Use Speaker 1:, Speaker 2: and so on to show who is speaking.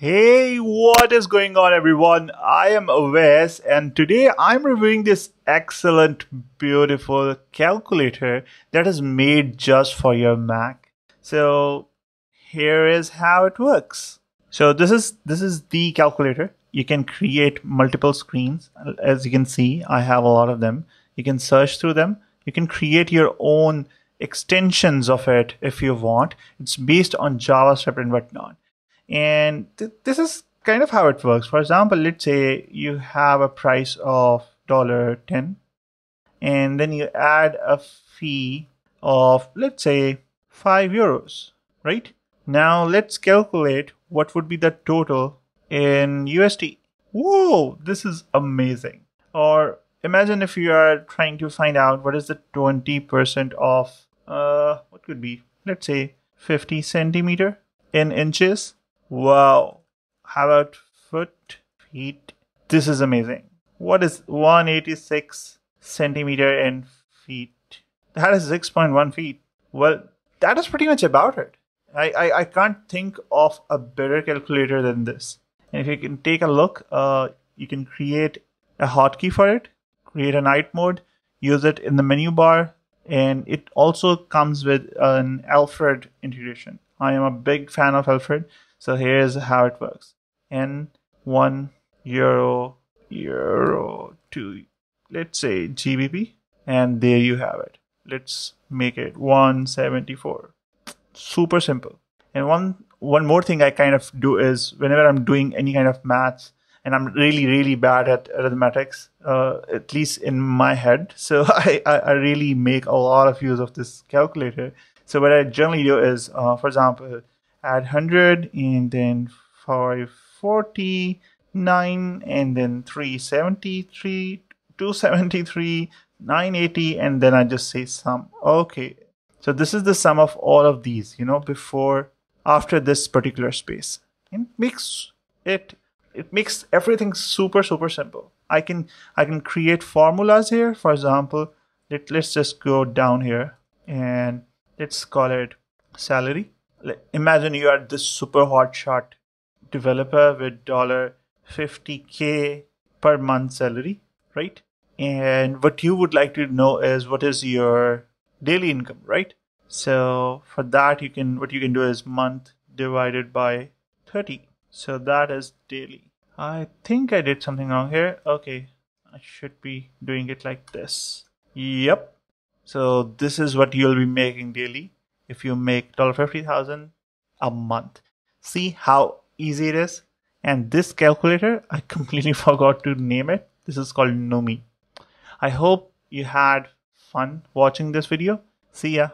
Speaker 1: Hey, what is going on everyone? I am Awais and today I'm reviewing this excellent, beautiful calculator that is made just for your Mac. So here is how it works. So this is this is the calculator. You can create multiple screens. As you can see, I have a lot of them. You can search through them. You can create your own extensions of it if you want. It's based on JavaScript and whatnot. And th this is kind of how it works. For example, let's say you have a price of $10 and then you add a fee of let's say 5 euros, right? Now let's calculate what would be the total in USD. Whoa, this is amazing. Or imagine if you are trying to find out what is the 20% of uh what could be let's say 50 centimeter in inches Wow. How about foot, feet? This is amazing. What is 186 centimeter in feet? That is 6.1 feet. Well, that is pretty much about it. I, I, I can't think of a better calculator than this. And if you can take a look, uh, you can create a hotkey for it, create a night mode, use it in the menu bar, and it also comes with an Alfred integration. I am a big fan of Alfred, so here's how it works. N one euro euro to let's say GBP and there you have it. Let's make it 174. Super simple. And one one more thing I kind of do is whenever I'm doing any kind of maths and I'm really really bad at arithmetics, uh, at least in my head. So I, I really make a lot of use of this calculator. So what I generally do is, uh, for example, add 100 and then 549 and then 373 273 980 and then I just say sum. Okay. So this is the sum of all of these you know before after this particular space. It makes it it makes everything super super simple. I can I can create formulas here. For example let, let's just go down here and let's call it salary imagine you are this super hot shot developer with dollar 50k per month salary right? And what you would like to know is what is your daily income right? So for that you can what you can do is month divided by 30 so that is daily. I think i did something wrong here. Okay i should be doing it like this. Yep so this is what you'll be making daily if you make $50,000 a month. See how easy it is? And this calculator, I completely forgot to name it. This is called Numi. I hope you had fun watching this video. See ya.